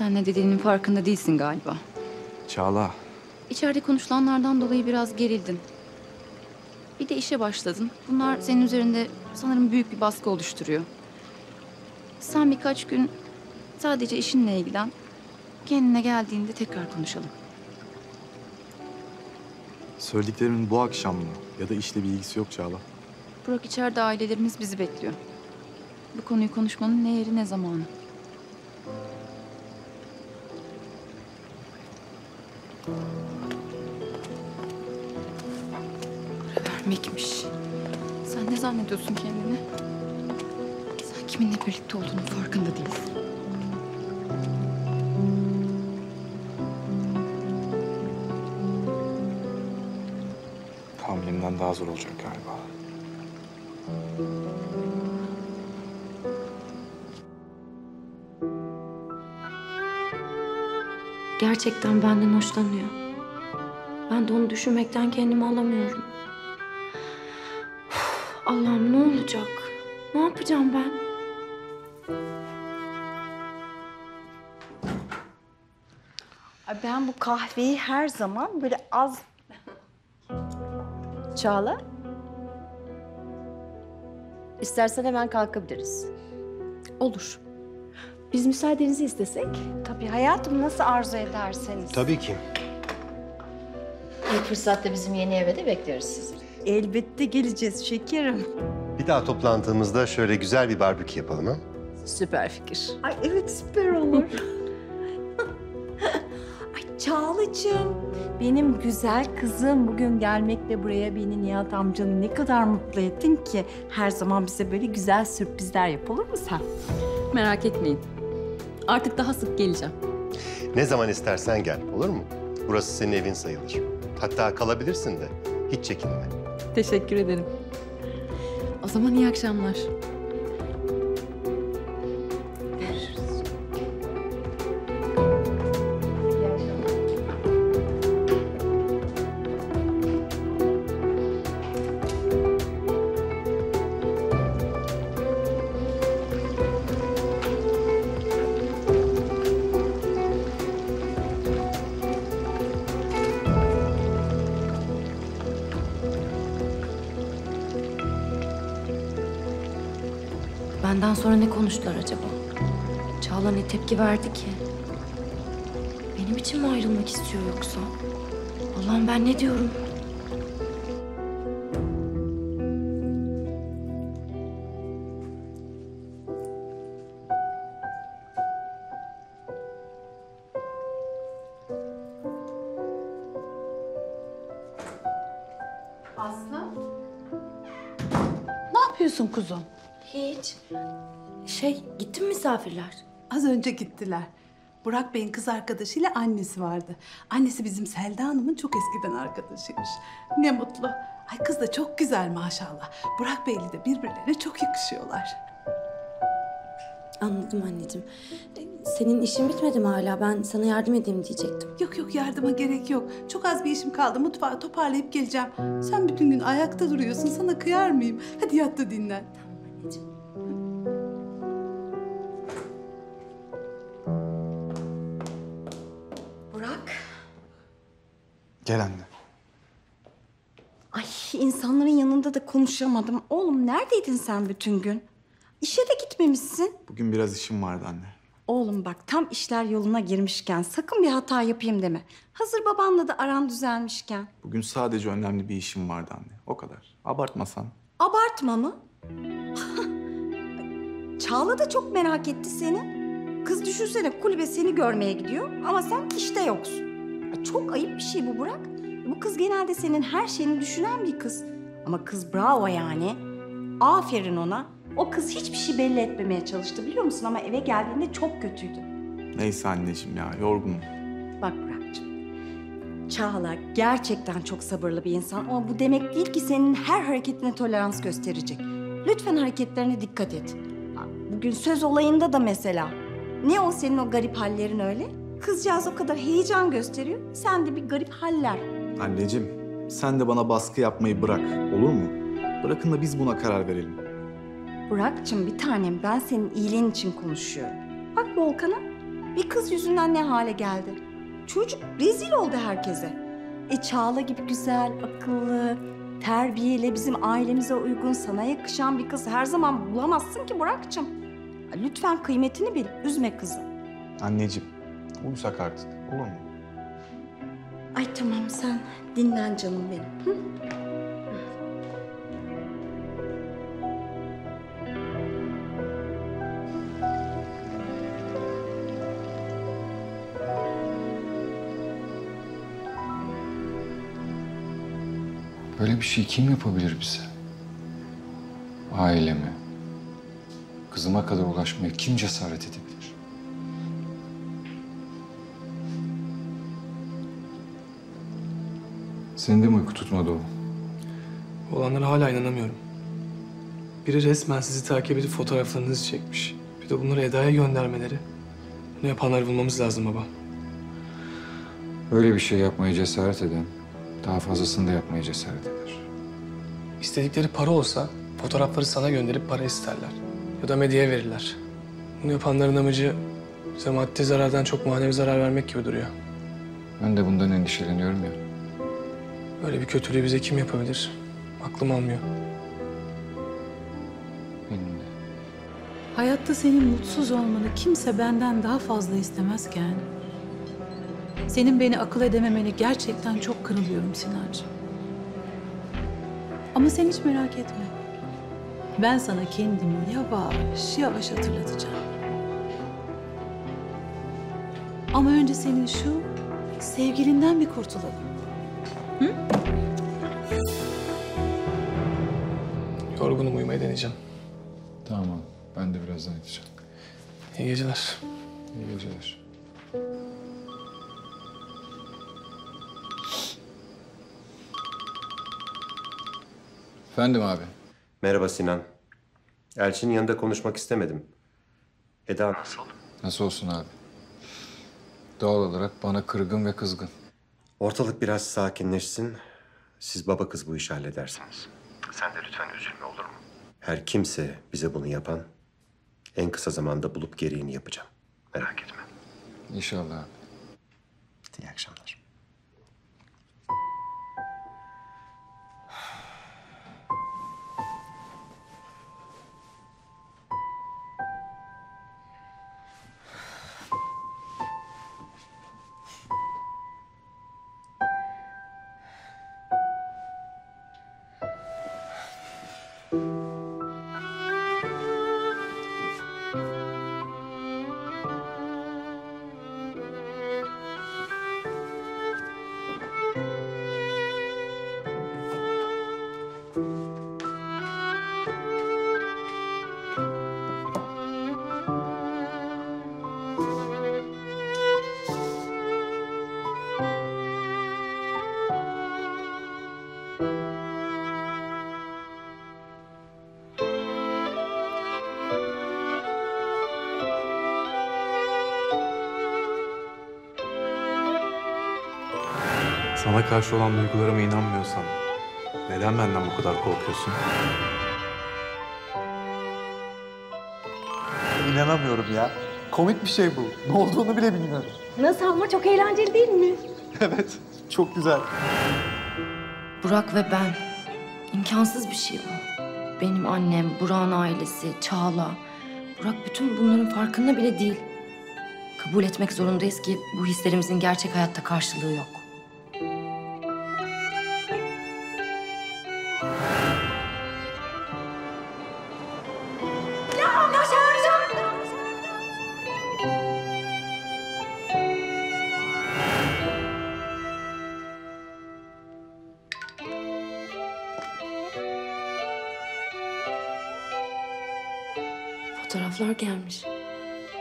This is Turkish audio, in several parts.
Sen ne dediğinin farkında değilsin galiba. Çağla. İçeride konuşulanlardan dolayı biraz gerildin. Bir de işe başladın. Bunlar senin üzerinde sanırım büyük bir baskı oluşturuyor. Sen birkaç gün sadece işinle ilgilen. Kendine geldiğinde tekrar konuşalım. Söylediklerimin bu akşam mı? Ya da işle bir ilgisi yok Çağla. Burak içeride ailelerimiz bizi bekliyor. Bu konuyu konuşmanın ne yeri ne zamanı. Para vermekmiş. Sen ne zannediyorsun kendini? Sen kiminle birlikte olduğunun farkında değilsin. Tahminimden daha zor olacak galiba. Gerçekten benden hoşlanıyor. Ben de onu düşünmekten kendimi alamıyorum. Allah'ım ne olacak? Ne yapacağım ben? Ay, Ben bu kahveyi her zaman böyle az... Çağla? İstersen hemen kalkabiliriz. Olur. Biz müsaadenizi istesek? Tabii hayatım nasıl arzu ederseniz. Tabii ki. İlk fırsatta bizim yeni eve de bekleriz sizi. Elbette geleceğiz şekerim. Bir daha toplantımızda şöyle güzel bir barbekü yapalım ha? Süper fikir. Ay evet süper olur. Ay Çağla'cığım, benim güzel kızım bugün gelmekle buraya beni Nihat amcanı ne kadar mutlu ettin ki. Her zaman bize böyle güzel sürprizler yap olur mu sen? Merak etmeyin. Artık daha sık geleceğim. Ne zaman istersen gel, olur mu? Burası senin evin sayılır. Hatta kalabilirsin de. Hiç çekinme. Teşekkür ederim. O zaman iyi akşamlar. Tepki verdi ki? Benim için mi ayrılmak istiyor yoksa? Allah'ım ben ne diyorum? Ne yapıyorsun kuzum? Hiç. Şey, gitti mi misafirler? Az önce gittiler. Burak Bey'in kız arkadaşıyla annesi vardı. Annesi bizim Selda Hanım'ın çok eskiden arkadaşıymış. Ne mutlu. Ay kız da çok güzel maşallah. Burak Bey'le de birbirlerine çok yakışıyorlar. Anladım anneciğim. E, Senin işin bitmedi mi hala? Ben sana yardım edeyim diyecektim. Yok yok yardıma gerek yok. Çok az bir işim kaldı. Mutfağı toparlayıp geleceğim. Sen bütün gün ayakta duruyorsun. Sana kıyar mıyım? Hadi yat da dinlen. Gel anne. Ay insanların yanında da konuşamadım. Oğlum neredeydin sen bütün gün? İşe de gitmemişsin. Bugün biraz işim vardı anne. Oğlum bak tam işler yoluna girmişken sakın bir hata yapayım deme. Hazır babanla da aran düzelmişken. Bugün sadece önemli bir işim vardı anne. O kadar. Abartmasan. Abartma mı? Çağla da çok merak etti seni. Kız düşünsene kulübe seni görmeye gidiyor ama sen işte yoksun. Çok ayıp bir şey bu Burak. Bu kız genelde senin her şeyini düşünen bir kız. Ama kız bravo yani. Aferin ona. O kız hiçbir şey belli etmemeye çalıştı biliyor musun? Ama eve geldiğinde çok kötüydü. Neyse anneciğim ya yorgunum. Bak Burak'cığım. Çağla gerçekten çok sabırlı bir insan ama bu demek değil ki senin her hareketine tolerans gösterecek. Lütfen hareketlerine dikkat et. Bugün söz olayında da mesela. Ne o senin o garip hallerin öyle? Kızcağız o kadar heyecan gösteriyor. Sen de bir garip haller. Anneciğim sen de bana baskı yapmayı bırak. Olur mu? Bırakın da biz buna karar verelim. Burak'cığım bir tanem ben senin iyiliğin için konuşuyorum. Bak Volkan'a Bir kız yüzünden ne hale geldi? Çocuk rezil oldu herkese. E Çağla gibi güzel, akıllı, terbiyeli, bizim ailemize uygun, sana yakışan bir kız her zaman bulamazsın ki Burak'cığım. Lütfen kıymetini bil, üzme kızı. Anneciğim, uyusak artık. Olur mu? Ay tamam sen dinlen canım benim. Hı? Böyle bir şey kim yapabilir bize? Aileme, kızıma kadar ulaşmaya kim cesaret edebilir? Senin de mi uyku tutmadı o? Olanlara hala inanamıyorum. Biri resmen sizi takip edip fotoğraflarınızı çekmiş. Bir de bunları Eda'ya göndermeleri. Bunu yapanları bulmamız lazım baba. Böyle bir şey yapmaya cesaret eden, daha fazlasını da yapmaya cesaret eder. İstedikleri para olsa fotoğrafları sana gönderip para isterler. Ya da medyaya verirler. Bunu yapanların amacı bize maddi zarardan çok manevi zarar vermek gibi duruyor. Ben de bundan endişeleniyorum ya. Böyle bir kötülüğü bize kim yapabilir? Aklım almıyor. Benim de. Hayatta senin mutsuz olmanı kimse benden daha fazla istemezken... ...senin beni akıl edememeni gerçekten çok kırılıyorum Sinancığım. Ama sen hiç merak etme. Ben sana kendimi yavaş yavaş hatırlatacağım. Ama önce senin şu sevgilinden bir kurtulalım. Yorgunum uyumayı deneyeceğim. Tamam, ben de birazdan edeceğim. İyi geceler. İyi geceler. Efendim abi. Merhaba Sinan. Elçinin yanında konuşmak istemedim. Eda nasıl? Nasıl olsun abi? Doğal olarak bana kırgın ve kızgın. Ortalık biraz sakinleşsin. Siz baba kız bu işi halledersiniz. Sen de lütfen üzülme olur mu? Her kimse bize bunu yapan en kısa zamanda bulup gereğini yapacağım. Merak etme. İnşallah abi. İyi akşamlar. Sana karşı olan duygularıma inanmıyorsan neden benden bu kadar korkuyorsun? İnanamıyorum ya. Komik bir şey bu. Ne olduğunu bile bilmiyorum. Nasıl ama çok eğlenceli değil mi? Evet, çok güzel. Burak ve ben. İmkansız bir şey bu. Benim annem, Burak'ın ailesi, Çağla. Burak bütün bunların farkında bile değil. Kabul etmek zorundayız ki bu hislerimizin gerçek hayatta karşılığı yok. Fotoğraflar gelmiş.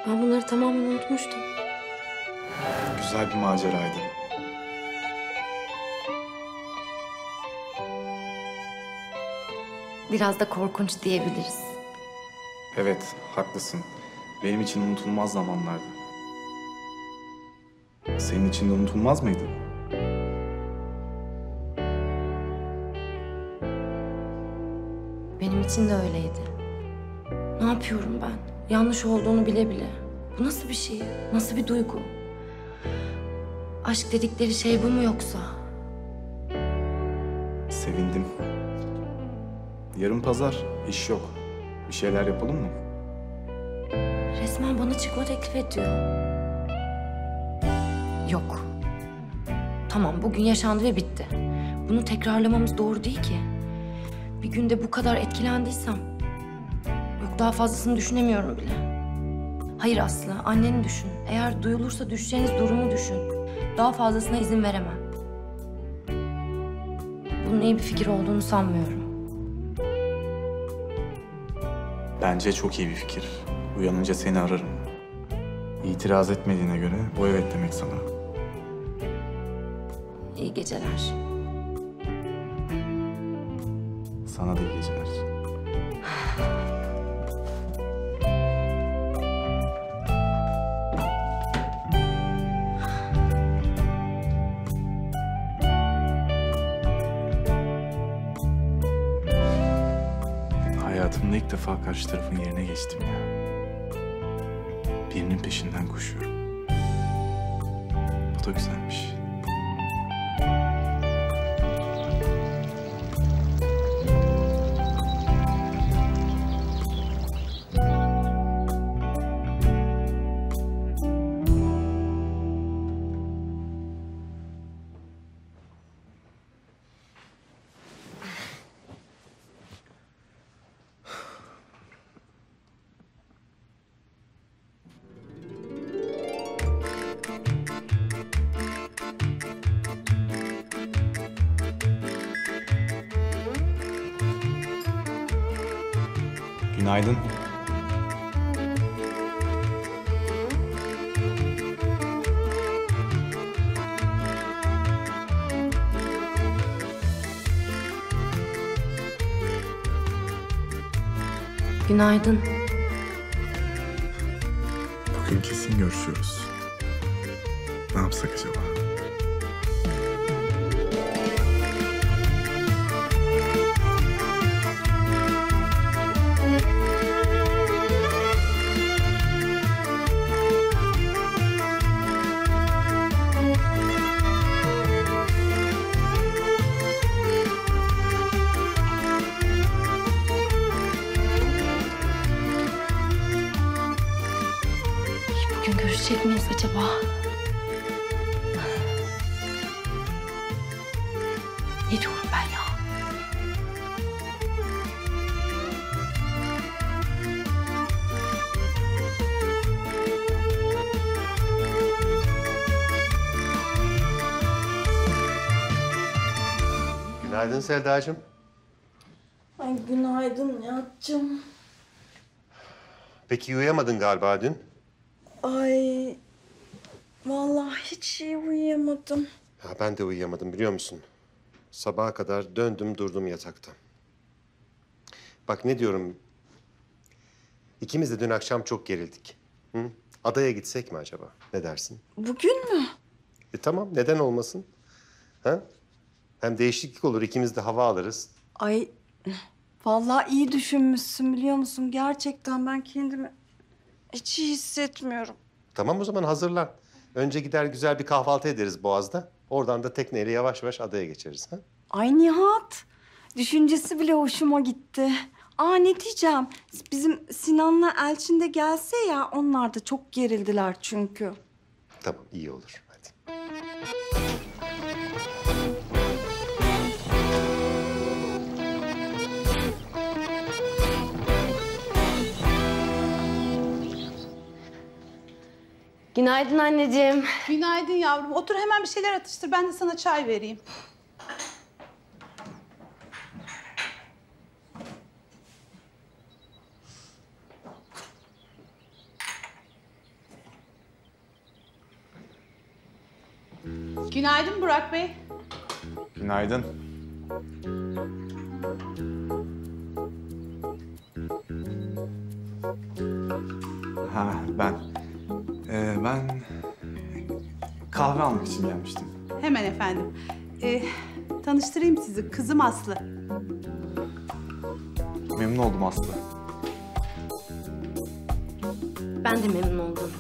Ben bunları tamamen unutmuştum. Güzel bir maceraydı. Biraz da korkunç diyebiliriz. Evet, haklısın. Benim için unutulmaz zamanlardı. Senin için de unutulmaz mıydı? Benim için de öyleydi. Ne yapıyorum ben? Yanlış olduğunu bile bile. Bu Bu nasıl bir şey? Nasıl bir duygu? Aşk dedikleri şey bu mu yoksa? Sevindim. Yarın pazar, iş yok. Bir şeyler yapalım mı? Resmen bana çıkma teklif ediyor. Yok. Tamam bugün yaşandı ve bitti. Bunu tekrarlamamız doğru değil ki. Bir günde bu kadar etkilendiysem... Daha fazlasını düşünemiyorum bile. Hayır Aslı, anneni düşün. Eğer duyulursa düşeceğiniz durumu düşün. Daha fazlasına izin veremem. Bunun iyi bir fikir olduğunu sanmıyorum. Bence çok iyi bir fikir. Uyanınca seni ararım. İtiraz etmediğine göre bu evet demek sana. İyi geceler. Sana da iyi geceler. defa karşı tarafın yerine geçtim ya. Birinin peşinden koşuyorum. Bu da güzelmiş. Günaydın. Günaydın. Günaydın Selda'cığım. Ay günaydın Nihat'cığım. Peki uyuyamadın galiba dün. Ay vallahi hiç iyi uyuyamadım. Ya ben de uyuyamadım biliyor musun? Sabaha kadar döndüm durdum yatakta. Bak ne diyorum. İkimiz de dün akşam çok gerildik. Hı? Adaya gitsek mi acaba? Ne dersin? Bugün mü? E tamam neden olmasın? Ha? Hem değişiklik olur ikimiz de hava alırız. Ay vallahi iyi düşünmüşsün biliyor musun? Gerçekten ben kendimi hiç iyi hissetmiyorum. Tamam o zaman hazırlan. Önce gider güzel bir kahvaltı ederiz Boğaz'da. Oradan da tekneyle yavaş yavaş adaya geçeriz. Ha? Ay Nihat, düşüncesi bile hoşuma gitti. Aa ne diyeceğim, bizim Sinan'la Elçin de gelse ya, onlar da çok gerildiler çünkü. Tamam iyi olur. Hadi. Günaydın anneciğim. Günaydın yavrum. Otur hemen bir şeyler atıştır. Ben de sana çay vereyim. Günaydın Burak Bey. Günaydın. Ha ben ben kahve almak için gelmiştim. Hemen efendim. Ee, tanıştırayım sizi. Kızım Aslı. Memnun oldum Aslı. Ben de memnun oldum.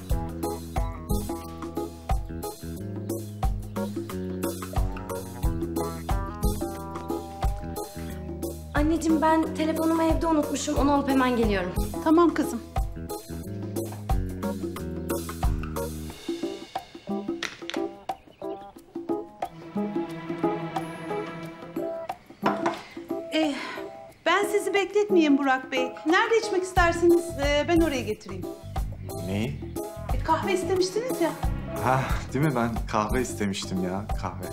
Anneciğim ben telefonumu evde unutmuşum. Onu alıp hemen geliyorum. Tamam kızım. Bekletmeyeyim Burak Bey. Nerede içmek isterseniz e, ben oraya getireyim. Neyi? E, kahve istemiştiniz ya. Ha, değil mi? Ben kahve istemiştim ya, kahve.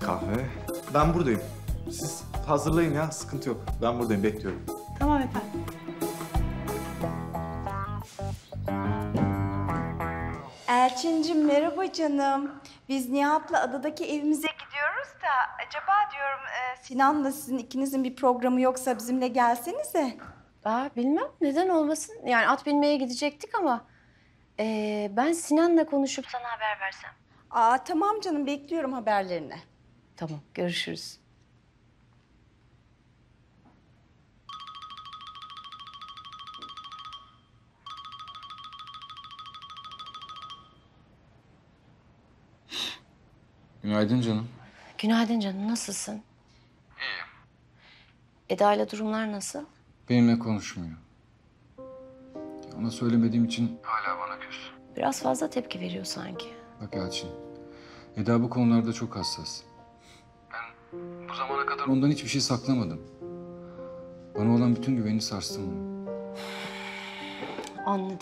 Kahve. Ben buradayım. Siz hazırlayın ya, sıkıntı yok. Ben buradayım, bekliyorum. Tamam efendim. Elçincim merhaba canım. Biz Nihat'la adadaki evimize gidiyoruz da acaba diyorum e, Sinan'la sizin ikinizin bir programı yoksa bizimle gelsenize. Aa, bilmem neden olmasın. Yani at binmeye gidecektik ama... ee, ben Sinan'la konuşup sana haber versem. Aa tamam canım bekliyorum haberlerini. Tamam görüşürüz. Günaydın canım. Günaydın canım nasılsın? Eda ile durumlar nasıl? Benimle konuşmuyor. Ona söylemediğim için hala bana küs. Biraz fazla tepki veriyor sanki. Bak Elçin, Eda bu konularda çok hassas. Ben bu zamana kadar ondan hiçbir şey saklamadım. Bana olan bütün güvenini sarstım onu. Anladım.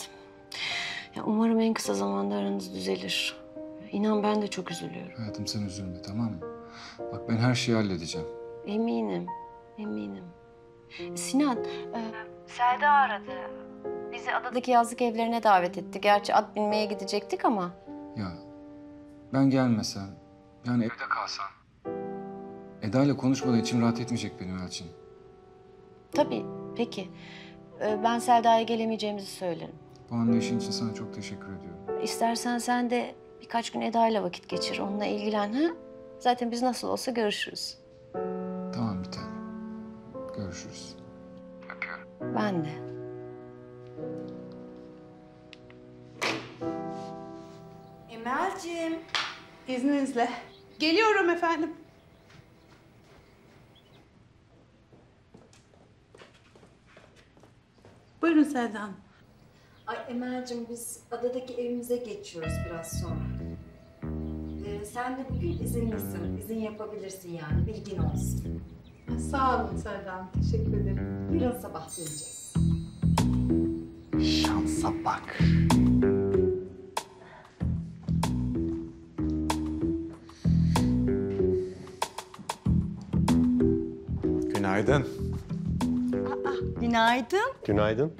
Ya umarım en kısa zamanda aranız düzelir. İnan ben de çok üzülüyorum. Hayatım sen üzülme tamam mı? Bak ben her şeyi halledeceğim. Eminim, eminim. Sinan, e, Selda aradı. Bizi adadaki yazlık evlerine davet etti. Gerçi at binmeye gidecektik ama. Ya ben gelmesem, yani evde kalsan. Eda ile konuşmadan içim rahat etmeyecek benim Elçin. Tabii, peki. E, ben Selda'ya gelemeyeceğimizi söylerim. Bu anlayışın için sana çok teşekkür ediyorum. İstersen sen de birkaç gün Eda ile vakit geçir. Onunla ilgilen ha? Zaten biz nasıl olsa görüşürüz. Görüşürüz. Öpüyorum. Ben de. Emel'cim. İzninizle. Geliyorum efendim. Buyurun Selda Hanım. Ay Emel'cim biz adadaki evimize geçiyoruz biraz sonra. Ee, sen de bugün izinlisin. İzin yapabilirsin yani bilgin olsun. Sağ olun Selda Hanım. Teşekkür ederim. Yarın sabah döneceğiz. Şansa bak. Günaydın. Günaydın. Günaydın.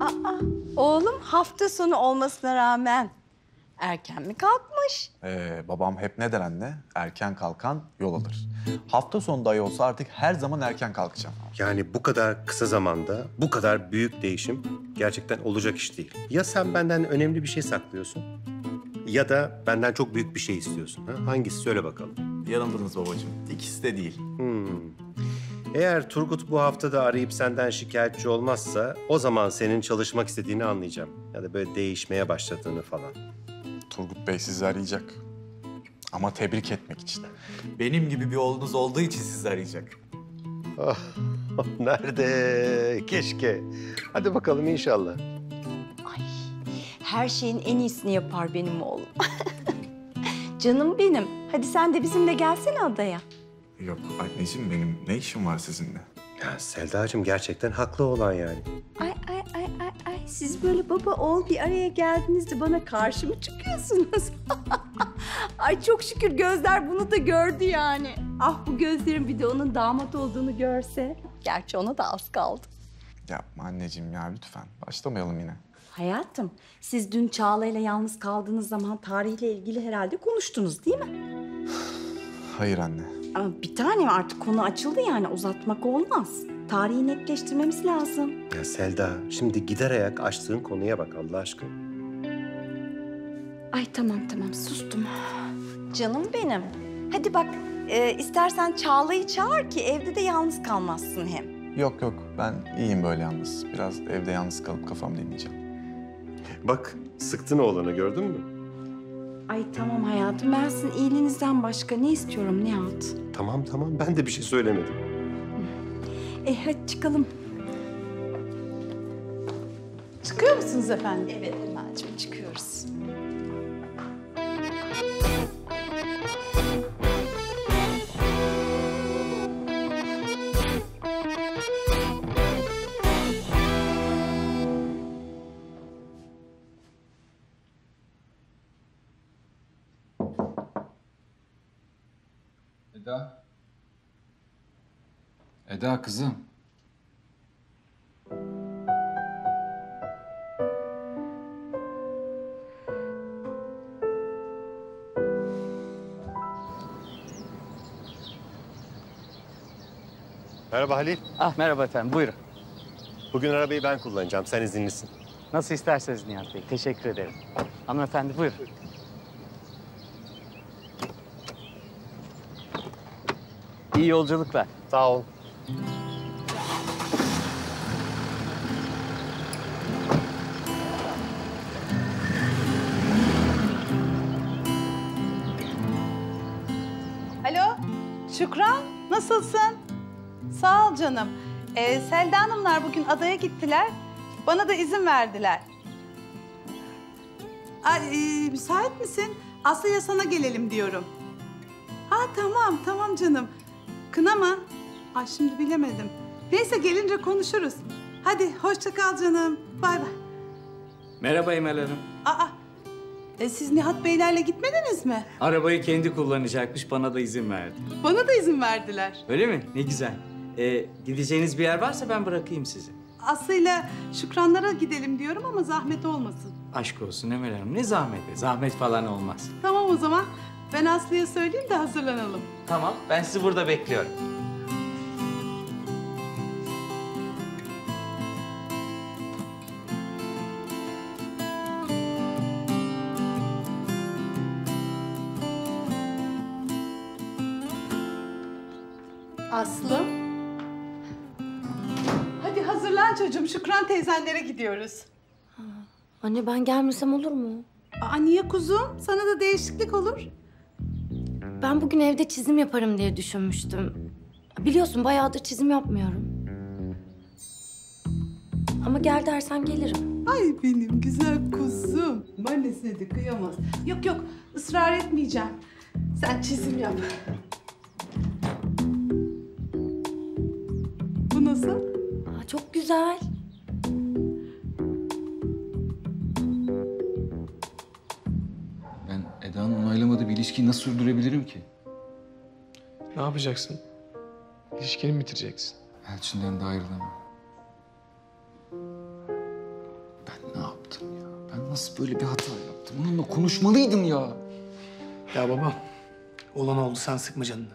Aa, oğlum hafta sonu olmasına rağmen erken mi kalkmış? Ee, babam hep ne der anne? Erken kalkan yol alır. Hafta sonu dahi olsa artık her zaman erken kalkacağım. Yani bu kadar kısa zamanda bu kadar büyük değişim gerçekten olacak iş değil. Ya sen benden önemli bir şey saklıyorsun ya da benden çok büyük bir şey istiyorsun. Ha? Hangisi söyle bakalım. Yanıldınız babacığım. İkisi de değil. Hmm. Eğer Turgut bu hafta da arayıp senden şikayetçi olmazsa o zaman senin çalışmak istediğini anlayacağım. Ya da böyle değişmeye başladığını falan. Turgut Bey sizi arayacak. Ama tebrik etmek için. Benim gibi bir oğlunuz olduğu için sizi arayacak. Ah, nerede? Keşke. Hadi bakalım inşallah. Ay, her şeyin en iyisini yapar benim oğlum. Canım benim. Hadi sen de bizimle gelsene adaya. Yok anneciğim benim ne işim var sizinle? Ya Selda'cığım gerçekten haklı olan yani. Siz böyle baba oğul bir araya geldiğinizde bana karşı mı çıkıyorsunuz? ay çok şükür gözler bunu da gördü yani. Ah bu gözlerin bir de onun damat olduğunu görse. Gerçi ona da az kaldı. Yapma anneciğim ya lütfen. Başlamayalım yine. Hayatım, siz dün Çağla ile yalnız kaldığınız zaman tarihle ilgili herhalde konuştunuz değil mi? Hayır anne. Ama bir tanem artık konu açıldı yani uzatmak olmaz. Tarihi netleştirmemiz lazım. Ya Selda şimdi gider ayak açtığın konuya bak Allah aşkına. Ay tamam tamam sustum. Canım benim. Hadi bak e, istersen Çağla'yı çağır ki evde de yalnız kalmazsın hem. Yok yok ben iyiyim böyle yalnız. Biraz evde yalnız kalıp kafam dinleyeceğim. Bak sıktın oğlanı gördün mü? Ay tamam hayatım ben sizin iyiliğinizden başka ne istiyorum Nihat? Tamam tamam ben de bir şey söylemedim. E hadi çıkalım. Çıkıyor musunuz efendim? Evet Emel'cim çıkıyoruz. Eda kızım. Merhaba Halil. Ah merhaba efendim, buyurun. Bugün arabayı ben kullanacağım. Sen izinlisin. Nasıl isterseniz Nihat Bey, teşekkür ederim. Hanımefendi buyurun. İyi yolculuklar. Sağ ol. Canım. Ee, Selda Hanımlar bugün adaya gittiler. Bana da izin verdiler. Ay, e, müsait misin? Aslı'ya sana gelelim diyorum. Ha tamam, tamam canım. Kına mı? Ay şimdi bilemedim. Neyse gelince konuşuruz. Hadi hoşça kal canım. Bay bay. Merhaba Emel Hanım. Aa, e, siz Nihat Beylerle gitmediniz mi? Arabayı kendi kullanacakmış, bana da izin verdi. Bana da izin verdiler. Öyle mi? Ne güzel. Ee, gideceğiniz bir yer varsa ben bırakayım sizi. Aslı'yla Şükranlara gidelim diyorum ama zahmet olmasın. Aşk olsun Emel Hanım. Ne zahmeti? Zahmet falan olmaz. Tamam o zaman. Ben Aslı'ya söyleyeyim de hazırlanalım. Tamam, ben sizi burada bekliyorum. Şükran teyzenlere gidiyoruz. Anne ben gelmesem olur mu? Aa, niye kuzum? Sana da değişiklik olur. Ben bugün evde çizim yaparım diye düşünmüştüm. Biliyorsun bayağıdır çizim yapmıyorum. Ama gel dersen gelirim. Ay benim güzel kuzum. Annesine de kıyamaz. Yok yok ısrar etmeyeceğim. Sen çizim yap. Bu nasıl? Aa, çok güzel. İlişkiyi nasıl sürdürebilirim ki? Ne yapacaksın? İlişkini mi bitireceksin? Elçinden de ayrılamam. Ben ne yaptım ya? Ben nasıl böyle bir hata yaptım? Onunla konuşmalıydım ya. Ya baba, olan oldu sen sıkma canını.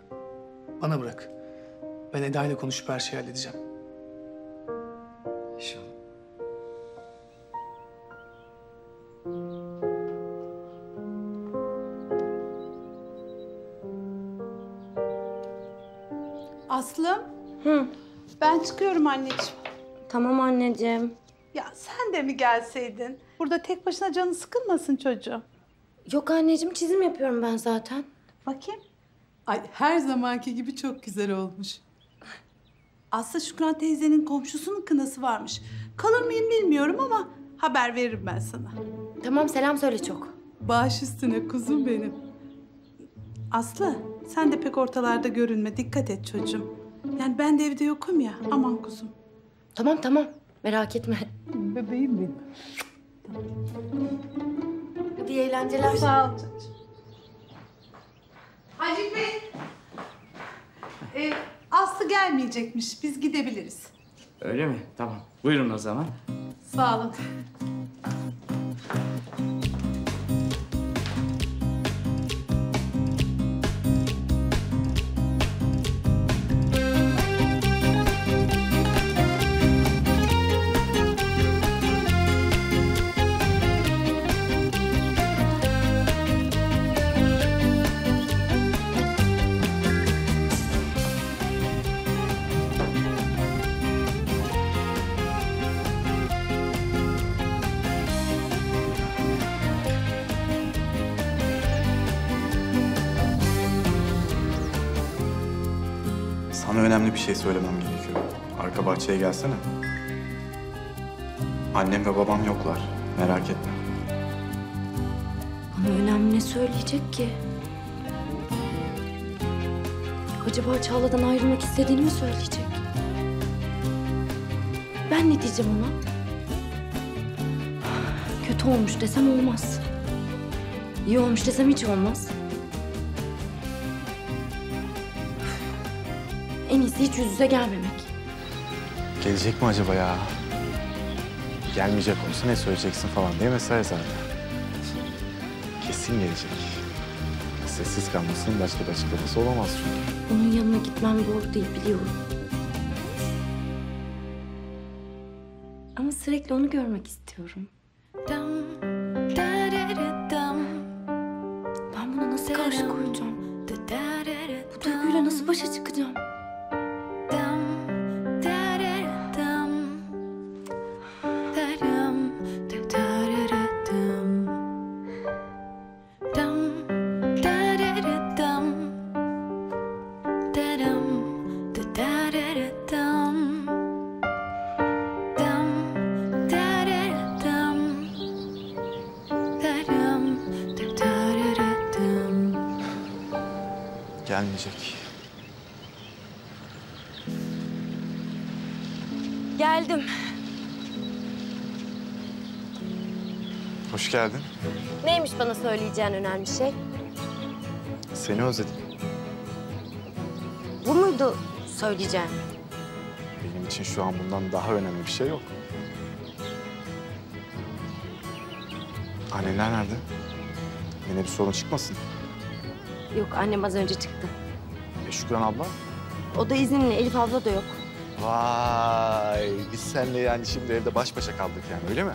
Bana bırak. Ben Eda ile konuşup her şeyi halledeceğim. İnşallah. Aslım Hı. ben çıkıyorum anneciğim. Tamam anneciğim. Ya sen de mi gelseydin? Burada tek başına canı sıkılmasın çocuğum. Yok anneciğim çizim yapıyorum ben zaten. Bakayım. Ay her zamanki gibi çok güzel olmuş. Aslı Şükran teyzenin komşusunun kınası varmış. Kalır mıyım bilmiyorum ama haber veririm ben sana. Tamam selam söyle çok. Baş üstüne kuzum benim. Aslı sen de pek ortalarda görünme. Dikkat et çocuğum. Yani ben de evde yokum ya. Aman kuzum. Tamam tamam merak etme. Bebeğim benim. Hadi iyi eğlenceler. Sağ ol. Hacı Bey. Ee, Aslı gelmeyecekmiş. Biz gidebiliriz. Öyle mi? Tamam. Buyurun o zaman. Sağ olun. Önemli bir şey söylemem gerekiyor. Arka bahçeye gelsene. Annem ve babam yoklar. Merak etme. Bana önemli ne söyleyecek ki? Acaba Çağla'dan ayrılmak istediğini mi söyleyecek? Ben ne diyeceğim ona? Kötü olmuş desem olmaz. İyi olmuş desem hiç olmaz. İyisi hiç yüz yüze gelmemek. Gelecek mi acaba ya? Gelmeyecek olsa ne söyleyeceksin falan diye mesaj zaten. Kesin gelecek. Sessiz kalmasının başka bir açıklaması olamaz çünkü. Onun yanına gitmem doğru değil biliyorum. Ama sürekli onu görmek istiyorum. Ben buna nasıl karşı koyacağım? Bu duyguyla nasıl başa çıkacağım? Geldin. Neymiş bana söyleyeceğin önemli şey? Seni özledim. Bu muydu söyleyeceğin? Benim için şu an bundan daha önemli bir şey yok. Anneler nerede? Yine bir sorun çıkmasın. Yok annem az önce çıktı. E, Şükran abla? O da izinli. Elif abla da yok. Vay, biz seninle yani şimdi evde baş başa kaldık yani öyle mi?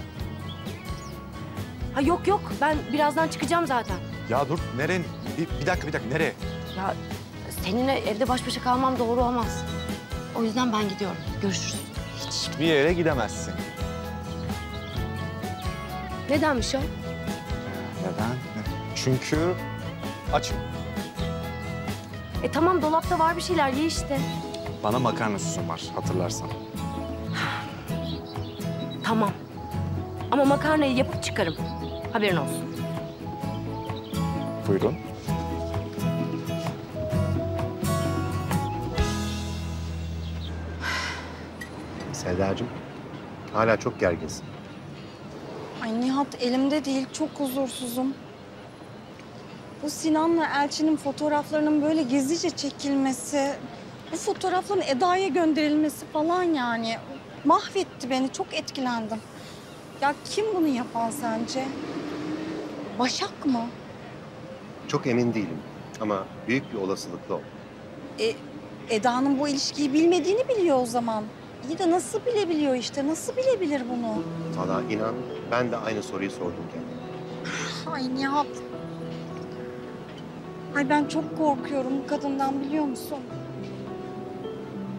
Ha yok yok. Ben birazdan çıkacağım zaten. Ya dur, nereye? Bir, bir dakika, bir dakika, nereye? Ya seninle evde baş başa kalmam doğru olmaz. O yüzden ben gidiyorum. Görüşürüz. Hiçbir yere gidemezsin. Nedenmiş o? Neden? Çünkü açım. E tamam dolapta var bir şeyler ye işte. Bana makarna süsüm var, hatırlarsan. Tamam. Ama makarnayı yapıp çıkarım. Haberin olsun. Buyurun. Selda'cığım, hala çok gerginsin. Ay Nihat elimde değil çok huzursuzum. Bu Sinan'la Elçin'in fotoğraflarının böyle gizlice çekilmesi, bu fotoğrafların Eda'ya gönderilmesi falan yani mahvetti beni. Çok etkilendim. Ya kim bunu yapan sence? Başak mı? Çok emin değilim ama büyük bir olasılıkla o. E, Eda'nın bu ilişkiyi bilmediğini biliyor o zaman. İyi de nasıl bilebiliyor işte? Nasıl bilebilir bunu? Valla inan ben de aynı soruyu sordum kendime. Ay Nihat. Ay ben çok korkuyorum bu kadından biliyor musun?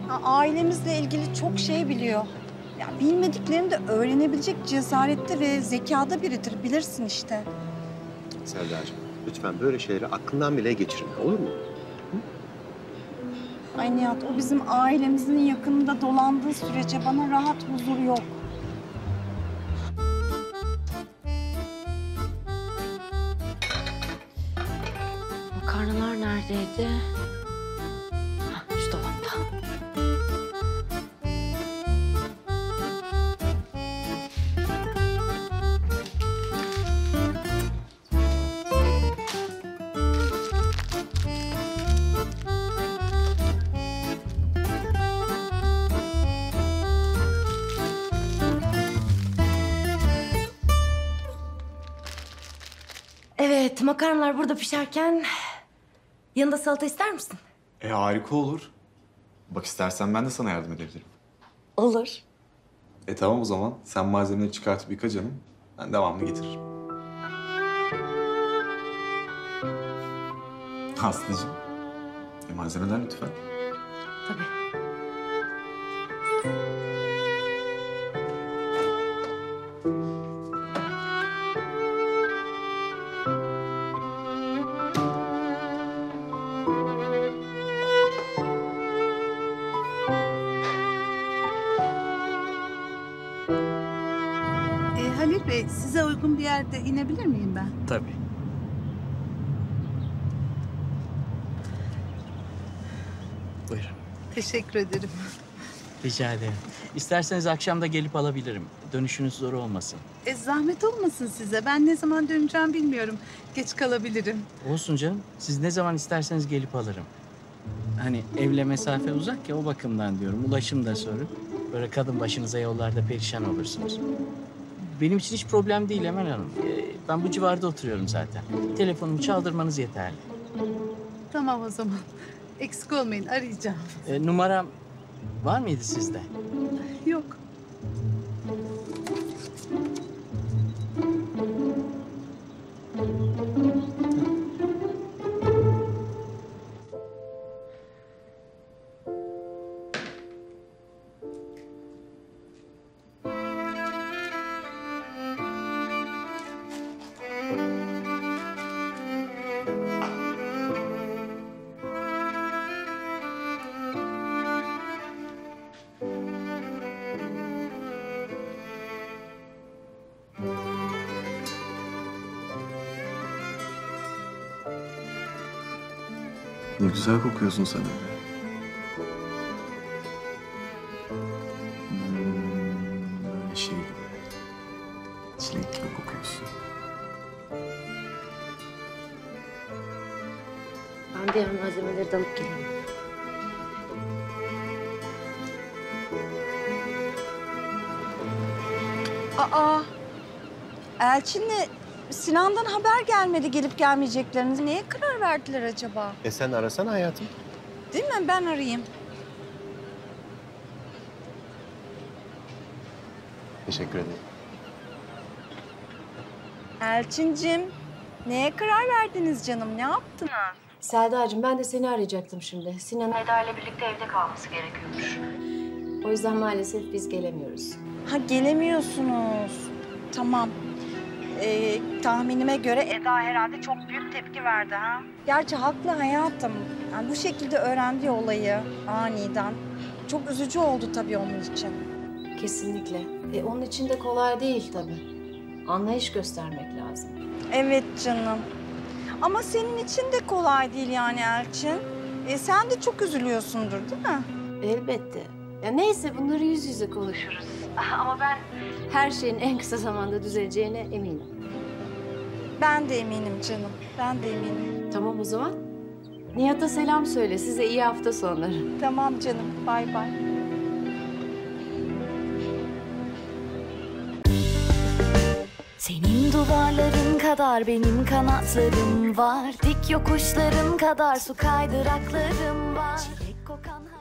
Ya, ailemizle ilgili çok şey biliyor. Ya bilmediklerini de öğrenebilecek cesarette ve zekada biridir bilirsin işte. Selda'cığım lütfen böyle şeyleri aklından bile geçirme olur mu? Ay Nihat o bizim ailemizin yakınında dolandığı sürece bana rahat huzur yok. Makarnalar neredeydi? Makarnalar burada pişerken yanında salata ister misin? E harika olur. Bak istersen ben de sana yardım edebilirim. Olur. E tamam o zaman. Sen malzemeleri çıkartıp yıka canım. Ben devamlı getiririm. Aslıcığım. E malzemeler lütfen. Tabii. Uygun bir yerde inebilir miyim ben? Tabii. Buyurun. Teşekkür ederim. Rica ederim. İsterseniz akşam da gelip alabilirim. Dönüşünüz zor olmasın. E, zahmet olmasın size. Ben ne zaman döneceğim bilmiyorum. Geç kalabilirim. Olsun canım. Siz ne zaman isterseniz gelip alırım. Hani evle mesafe uzak ya o bakımdan diyorum. Ulaşım da sorun. Böyle kadın başınıza yollarda perişan olursunuz. Benim için hiç problem değil Emel Hanım. Ee, Ben bu civarda oturuyorum zaten. Telefonumu çaldırmanız yeterli. Tamam o zaman. Eksik olmayın, arayacağım. Ee, numaram var mıydı sizde? Yok. Ne güzel kokuyorsun sen öyle. Hmm, böyle şey gibi. Çilek gibi kokuyorsun. Ben diğer malzemeleri de alıp geleyim. Aa, Elçin'le Sinan'dan haber gelmedi gelip gelmeyeceklerini. Neye karar verdiler acaba? E sen arasana hayatım. Değil mi? Ben arayayım. Teşekkür ederim. Elçincim, neye karar verdiniz canım? Ne yaptınız? Selda'cığım ben de seni arayacaktım şimdi. Sinan Eda ile birlikte evde kalması gerekiyormuş. O yüzden maalesef biz gelemiyoruz. Ha gelemiyorsunuz. Tamam. Ee, tahminime göre Eda herhalde çok büyük tepki verdi ha. Gerçi haklı hayatım. Yani bu şekilde öğrendi olayı aniden. Çok üzücü oldu tabii onun için. Kesinlikle. E, onun için de kolay değil tabii. Anlayış göstermek lazım. Evet canım. Ama senin için de kolay değil yani Elçin. E, sen de çok üzülüyorsundur değil mi? Elbette. Ya neyse bunları yüz yüze konuşuruz. Ama ben her şeyin en kısa zamanda düzeleceğine eminim. Ben de eminim canım. Ben de eminim. Tamam o zaman. Nihat'a selam söyle. Size iyi hafta sonları. Tamam canım. Bay bay. Senin duvarların kadar benim kanatlarım var Dik yokuşların kadar su kaydıraklarım var Çilek kokan